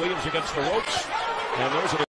Williams against the ropes. And there's an